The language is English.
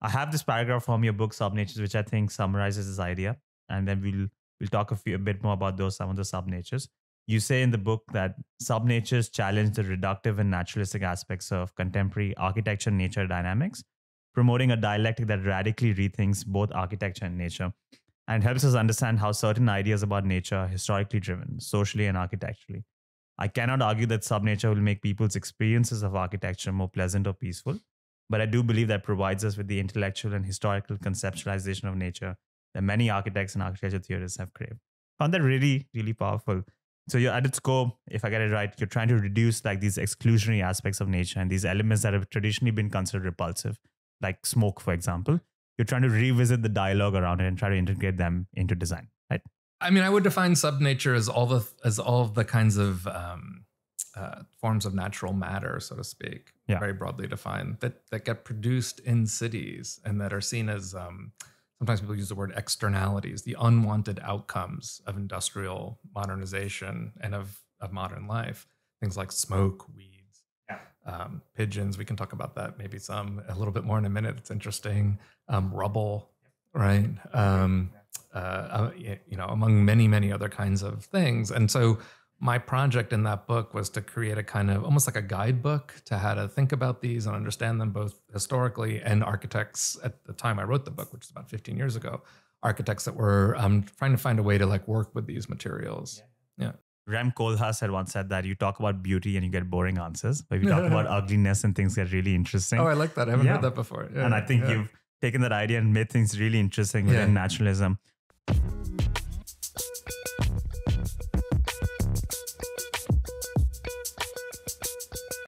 I have this paragraph from your book Subnatures, which I think summarizes this idea, and then we'll we'll talk a, few, a bit more about those some of the subnatures. You say in the book that subnatures challenge the reductive and naturalistic aspects of contemporary architecture nature dynamics, promoting a dialectic that radically rethinks both architecture and nature and helps us understand how certain ideas about nature are historically driven, socially and architecturally. I cannot argue that subnature will make people's experiences of architecture more pleasant or peaceful, but I do believe that provides us with the intellectual and historical conceptualization of nature that many architects and architecture theorists have craved. Found that really, really powerful. So you're at its core, if I get it right, you're trying to reduce like these exclusionary aspects of nature and these elements that have traditionally been considered repulsive, like smoke, for example. You're trying to revisit the dialogue around it and try to integrate them into design, right? I mean, I would define subnature as all the as all the kinds of um, uh, forms of natural matter, so to speak, Yeah. very broadly defined, that that get produced in cities and that are seen as um, sometimes people use the word externalities, the unwanted outcomes of industrial modernization and of of modern life. Things like smoke, weeds, Yeah. um, pigeons. We can talk about that maybe some a little bit more in a minute. It's interesting. Um, rubble, right? Um, uh, uh, you know, among many, many other kinds of things. And so my project in that book was to create a kind of almost like a guidebook to how to think about these and understand them both historically and architects at the time I wrote the book, which is about 15 years ago, architects that were um, trying to find a way to like work with these materials. Yeah. Rem Koolhaas had once said that you talk about beauty and you get boring answers, but if you talk about ugliness and things get really interesting. Oh, I like that. I haven't Yeah. heard that before. Yeah, and I think yeah. you've taken that idea and made things really interesting within Yeah. naturalism.